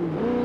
Mm-hmm.